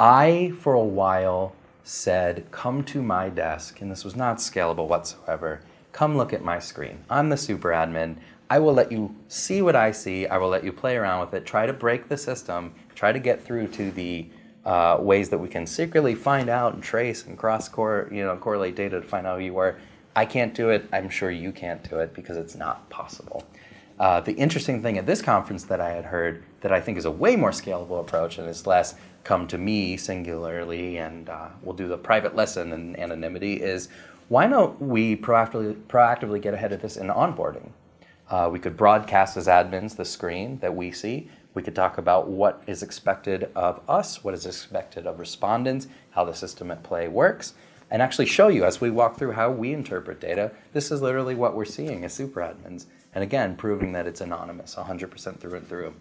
I, for a while, said, come to my desk, and this was not scalable whatsoever. Come look at my screen. I'm the super admin. I will let you see what I see. I will let you play around with it, try to break the system, try to get through to the uh, ways that we can secretly find out and trace and cross core, you know, correlate data to find out who you are. I can't do it. I'm sure you can't do it because it's not possible. Uh, the interesting thing at this conference that I had heard that I think is a way more scalable approach and is less come to me singularly and uh, we'll do the private lesson and anonymity is why don't we proactively, proactively get ahead of this in onboarding? Uh, we could broadcast as admins the screen that we see. We could talk about what is expected of us, what is expected of respondents, how the system at play works, and actually show you as we walk through how we interpret data. This is literally what we're seeing as super admins. And again, proving that it's anonymous 100% through and through.